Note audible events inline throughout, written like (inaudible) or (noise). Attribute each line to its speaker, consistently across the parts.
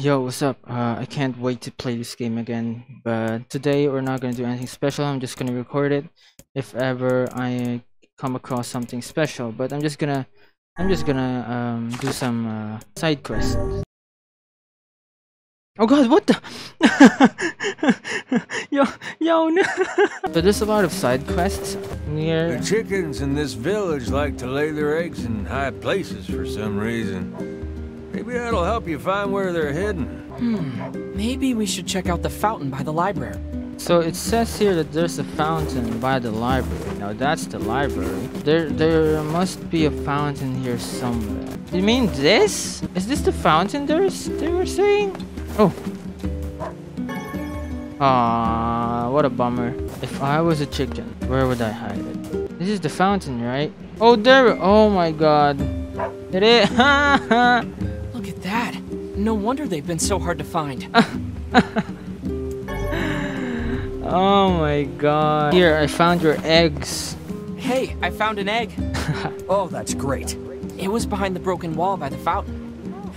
Speaker 1: Yo, what's up? Uh, I can't wait to play this game again, but today we're not gonna do anything special. I'm just gonna record it if ever I come across something special. But I'm just gonna, I'm just gonna um, do some uh, side quests. Oh God, what the? (laughs) yo, yo, no. (laughs) so there's a lot of side quests NieR.
Speaker 2: The chickens in this village like to lay their eggs in high places for some reason. Maybe that'll help you find where they're hidden.
Speaker 3: Hmm, maybe we should check out the fountain by the library.
Speaker 1: So it says here that there's a fountain by the library. Now that's the library. There there must be a fountain here somewhere. You mean this? Is this the fountain there's they were saying? Oh. Ah, what a bummer. If I was a chicken, where would I hide it? This is the fountain, right? Oh, there. Oh my god. It is. (laughs)
Speaker 3: Look at that. No wonder they've been so hard to find. (laughs)
Speaker 1: oh my god. Here, I found your eggs.
Speaker 3: Hey, I found an egg. (laughs)
Speaker 4: oh, that's great.
Speaker 3: It was behind the broken wall by the fountain.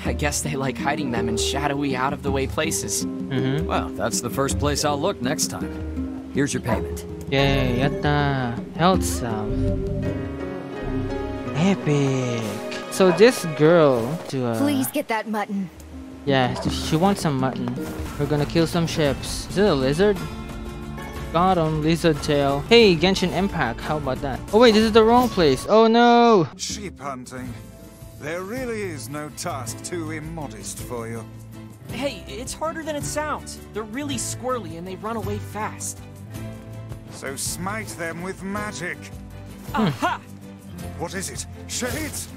Speaker 3: I guess they like hiding them in shadowy, out-of-the-way places.
Speaker 1: Mm-hmm.
Speaker 4: Well, that's the first place I'll look next time. Here's your payment.
Speaker 1: Yay, yatta. Health salve. Epic. So this girl to uh,
Speaker 5: Please get that mutton.
Speaker 1: Yeah, she wants some mutton. We're gonna kill some ships. Is it a lizard? Got him, lizard tail. Hey, Genshin Impact, how about that? Oh wait, this is the wrong place. Oh no!
Speaker 6: Sheep hunting. There really is no task too immodest for you.
Speaker 3: Hey, it's harder than it sounds. They're really squirrely and they run away fast.
Speaker 6: So smite them with magic.
Speaker 3: Aha!
Speaker 6: What is it? Shades?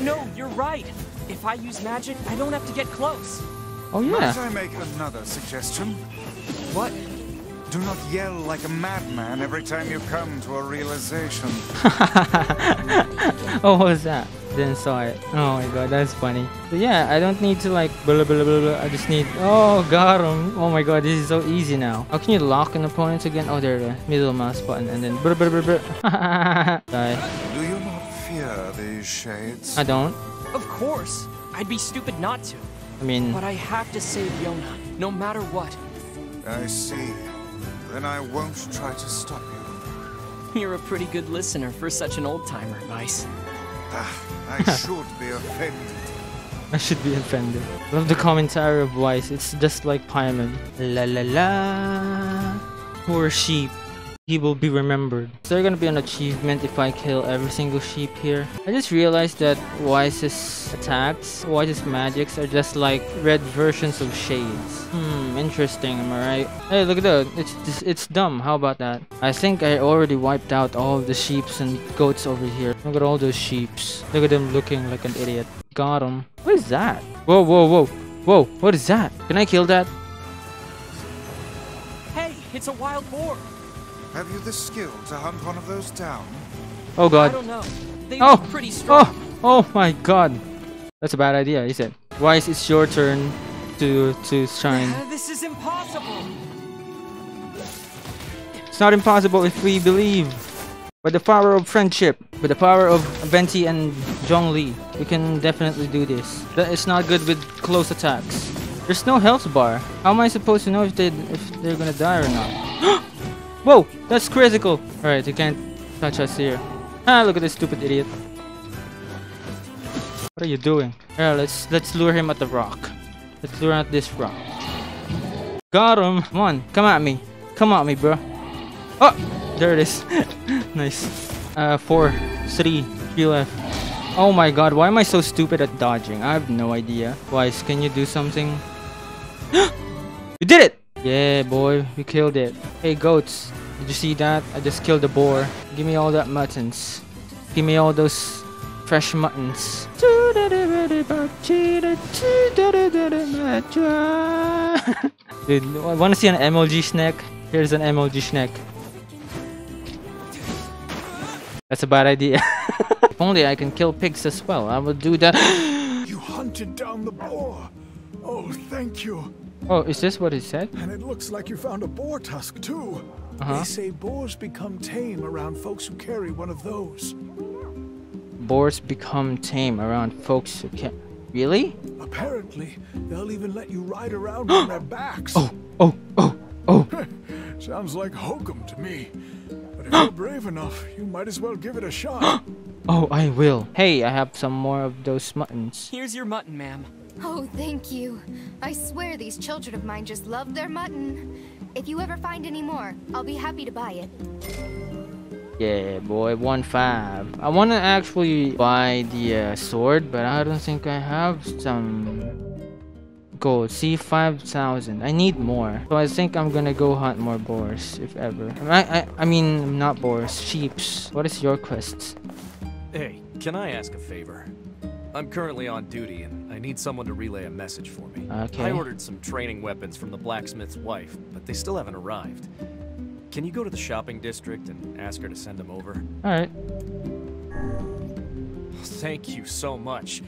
Speaker 3: No, you're right. If I use magic, I don't have to get close.
Speaker 1: Oh
Speaker 6: Might
Speaker 1: yeah.
Speaker 6: I make another suggestion?
Speaker 3: What?
Speaker 6: Do not yell like a madman every time you come to a realization.
Speaker 1: oh, (laughs) what was that? Didn't saw it. Oh my god, that's funny. But yeah, I don't need to like blah blah blah blah. I just need. Oh, got him. Oh my god, this is so easy now. How can you lock an opponent again? Oh, there, the middle mouse button, and then blah blah blah blah. (laughs) Die.
Speaker 6: Do you not fear these shades?
Speaker 1: I don't.
Speaker 3: Of course. I'd be stupid not to.
Speaker 1: I mean,
Speaker 3: But I have to save Yonah, no matter what.
Speaker 6: I see. Then I won't try to stop you.
Speaker 3: You're a pretty good listener for such an old-timer, Weiss.
Speaker 6: Ah, I (laughs) should be offended.
Speaker 1: I should be offended. Love the commentary of Weiss. It's just like Paimon. La la la. Poor sheep. He will be remembered. Is there gonna be an achievement if I kill every single sheep here? I just realized that Weiss's attacks, Weiss's magics are just like red versions of shades. Hmm, interesting, am I right? Hey, look at that. It's, it's, dumb. How about that? I think I already wiped out all the sheeps and goats over here. Look at all those sheeps. Look at them looking like an idiot. Got him. What is that? Whoa, whoa, whoa. Whoa, what is that? Can I kill that?
Speaker 3: Hey, it's a wild boar.
Speaker 6: Have you the skill to hunt one of those down?
Speaker 1: Oh god.
Speaker 3: I don't know. They
Speaker 1: Oh,
Speaker 3: pretty strong.
Speaker 1: Oh, oh my god. That's a bad idea, is it? Wise, it's your turn to to shine. (laughs)
Speaker 3: This is impossible.
Speaker 1: It's not impossible if we believe. By the power of friendship, with the power of Venti and Zhongli, we can definitely do this. But It's not good with close attacks. There's no health bar. How am I supposed to know if they if they're gonna die or not? (gasps) (gasps) Whoa, that's critical. All right, you can't touch us here. Ah, look at this stupid idiot. What are you doing? Yeah, let's let's lure him at the rock. Let's lure at this rock. Got him. Come on, come at me. Come at me, bro. Oh, there it is. (laughs) nice. Uh, four, three, three left. Oh my god, why am I so stupid at dodging? I have no idea. Wise, can you do something? (gasps) you did it! Yeah, boy, we killed it. Hey, goats, did you see that? I just killed the boar. Give me all that muttons. Give me all those fresh muttons. (laughs) Dude, wanna see an MLG snack? Here's an MLG snack. That's a bad idea. (laughs) if only I can kill pigs as well, I would do that. (gasps)
Speaker 7: You hunted down the boar. Oh, thank you.
Speaker 1: Oh, is this what it said?
Speaker 7: And it looks like you found a boar tusk, too.
Speaker 1: Uh-huh.
Speaker 7: They say boars become tame around folks who carry one of those.
Speaker 1: Boars become tame around folks who can Really?
Speaker 7: Apparently, they'll even let you ride around (gasps) on their backs.
Speaker 1: Oh, oh, oh, oh. (laughs)
Speaker 7: Sounds like hokum to me. But if you're (gasps) brave enough, you might as well give it a (gasps) shot.
Speaker 1: Oh, I will. Hey, I have some more of those muttons.
Speaker 3: Here's your mutton, ma'am.
Speaker 5: Oh, thank you. I swear these children of mine just love their mutton. If you ever find any more, I'll be happy to buy it.
Speaker 1: Yeah, boy, one five. I want to actually buy the uh, sword, but I don't think I have some gold. See, 5,000. I need more. So I think I'm gonna go hunt more boars, if ever. I, I, I mean, not boars, sheeps. What is your quest?
Speaker 8: Hey, can I ask a favor? I'm currently on duty and I need someone to relay a message for me.
Speaker 1: Okay.
Speaker 8: I ordered some training weapons from the blacksmith's wife, but they still haven't arrived. Can you go to the shopping district and ask her to send them over?
Speaker 1: Alright.
Speaker 8: Thank you so much.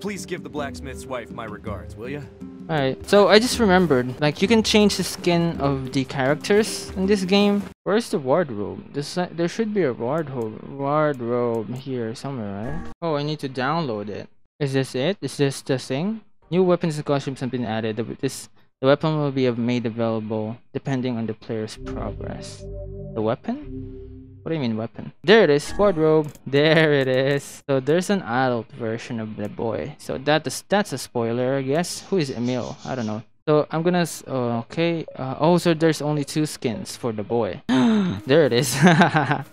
Speaker 8: Please give the blacksmith's wife my regards, will you?
Speaker 1: Alright, so I just remembered, like you can change the skin of the characters in this game. Where's the wardrobe? This, there should be a wardrobe, wardrobe here somewhere, right? Oh, I need to download it. Is this it? Is this the thing? New weapons and costumes have been added. This, the weapon will be made available depending on the player's progress. The weapon? What do you mean weapon? There it is, wardrobe. There it is. So there's an adult version of the boy. So that is that's a spoiler, I guess. Who is Emil? I don't know. So I'm gonna. Oh, okay. Uh, oh, so there's only two skins for the boy. (gasps) there it is. (laughs) that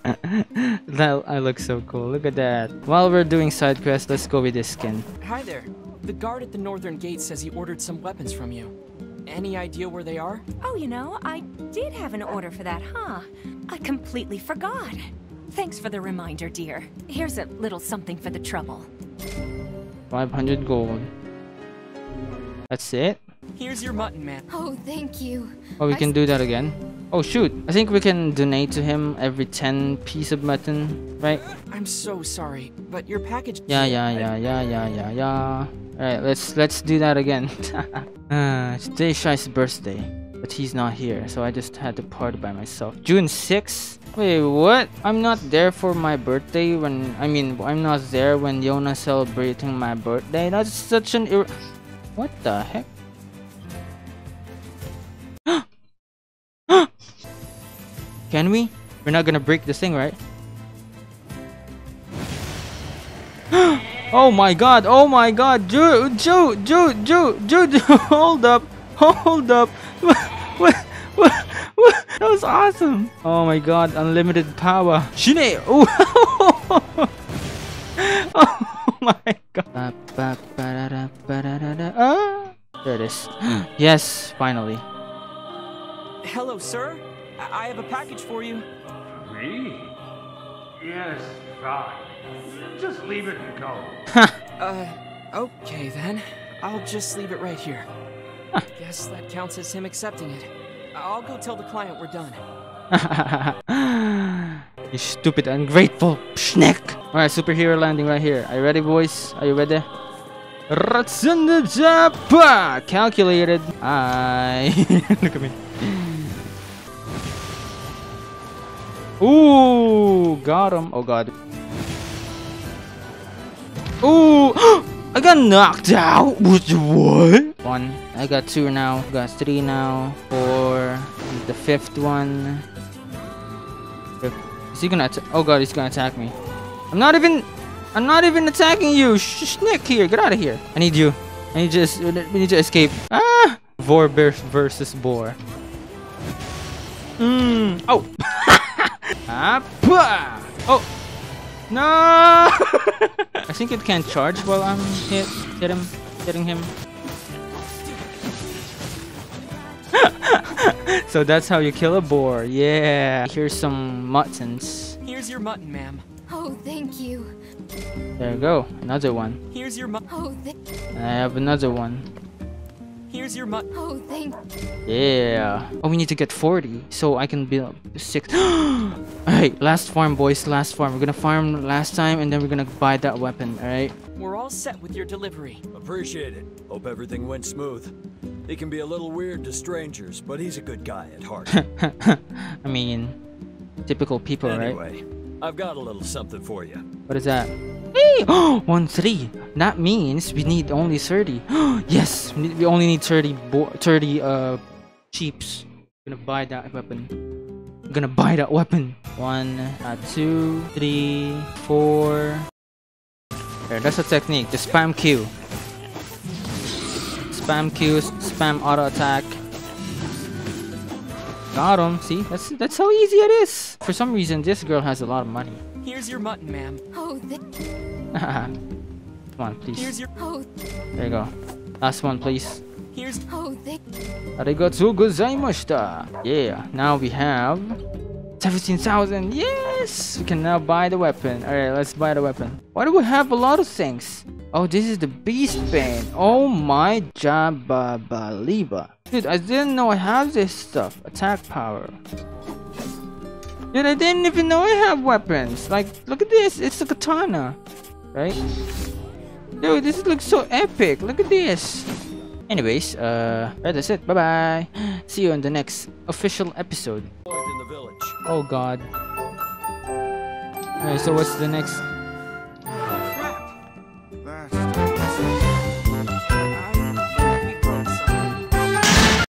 Speaker 1: I look so cool. Look at that. While we're doing side quests, let's go with this skin.
Speaker 3: Hi there. The guard at the northern gate says he ordered some weapons from you. Any idea where they are?
Speaker 9: Oh, you know, I did have an order for that, huh? I completely forgot. Thanks for the reminder, dear. Here's a little something for the trouble.
Speaker 1: 500 gold. That's it.
Speaker 3: Here's your mutton, man.
Speaker 5: Oh, thank you.
Speaker 1: Oh, we
Speaker 5: I
Speaker 1: can do that again. Oh shoot! I think we can donate to him every 10 piece of mutton, right?
Speaker 3: I'm so sorry, but your package.
Speaker 1: Yeah, yeah, yeah, yeah, yeah, yeah, yeah. Alright, let's let's do that again. (laughs) uh, it's Deishai's birthday, but he's not here, so I just had to party by myself. June 6th? Wait, what? I'm not there for my birthday when I mean I'm not there when Yonah's celebrating my birthday. That's such an ir- What the heck? Can we? We're not gonna break this thing, right? (gasps) oh my god, oh my god, Jude, Jude, Jude, Jude, Jude, (laughs) hold up, hold up. (laughs) What, what, what? That was awesome. Oh my god, unlimited power. Shine! Oh, (laughs) oh my god. There it is. (gasps) yes, finally.
Speaker 3: Hello, sir. I, I have a package for you.
Speaker 10: Me? Yes, fine. Just leave it and go.
Speaker 3: Uh, okay then. I'll just leave it right here. Guess that counts as him accepting it. I'll go tell the client we're done. (laughs)
Speaker 1: you stupid ungrateful schneck. Alright, superhero landing right here. Are you ready, boys? Are you ready? Ratsanajapa! Calculated. I (laughs) look at me. Ooh, got him. Oh god. Ooh, (gasps) I got knocked out. What? One. I got two now. Got three now. Four. The fifth one. Is he gonna? oh god, he's gonna attack me. I'm not even. I'm not even attacking you. Shh, Nick, here, get out of here. I need you. I need just. We need to escape. Ah! Vor versus Boar. Mmm. Oh. (laughs) Appa! Oh. No! (laughs) I think it can charge while I'm hit, hit him, hitting him. (laughs) so that's how you kill a boar. Yeah. Here's some muttons.
Speaker 3: Here's your mutton, ma'am.
Speaker 5: Oh, thank you.
Speaker 1: There you go. Another one.
Speaker 3: Here's your mutton.
Speaker 5: Oh, th-
Speaker 1: I have another one.
Speaker 3: Here's your mutton.
Speaker 5: oh, thank.
Speaker 1: Yeah. Oh, we need to get 40 so I can build six. (gasps) Alright, last farm, boys. Last farm. We're gonna farm last time and then we're gonna buy that weapon. Alright.
Speaker 3: We're all set with your delivery.
Speaker 4: Appreciate it. Hope everything went smooth. He can be a little weird to strangers, but he's a good guy at heart. (laughs)
Speaker 1: I mean, typical people, right?
Speaker 4: anyway, I've got a little something for you.
Speaker 1: What is that? Hey! (gasps) One three. That means we need only 30. (gasps) yes! We, only need 30 bo 30 uh cheaps. gonna buy that weapon. Gonna buy that weapon. One, uh, two, three, four. There, that's a technique. The spam Q. Spam Q, spam auto attack. Got him. See, that's that's how easy it is. For some reason, this girl has a lot of money.
Speaker 3: Here's your mutton, ma'am.
Speaker 5: Oh, (laughs)
Speaker 1: Come on, please.
Speaker 3: Here's your.
Speaker 5: oh,
Speaker 1: There you go. Last one, please.
Speaker 3: Here's.
Speaker 5: oh,
Speaker 1: Arigatou gozaimashita. Yeah, now we have 17,000. Yes! We can now buy the weapon. Alright, let's buy the weapon. Why do we have a lot of things? Oh, this is the Beastbane. Oh my jababaliba. Dude, I didn't know I have this stuff. Attack power. Dude, I didn't even know I have weapons. Like, look at this. It's a katana. Right? Dude, this looks so epic. Look at this. Anyways, uh, that's it. Bye bye. (gasps) See you in the next official episode.
Speaker 4: Point in the village.
Speaker 1: Oh god. Alright, so what's the next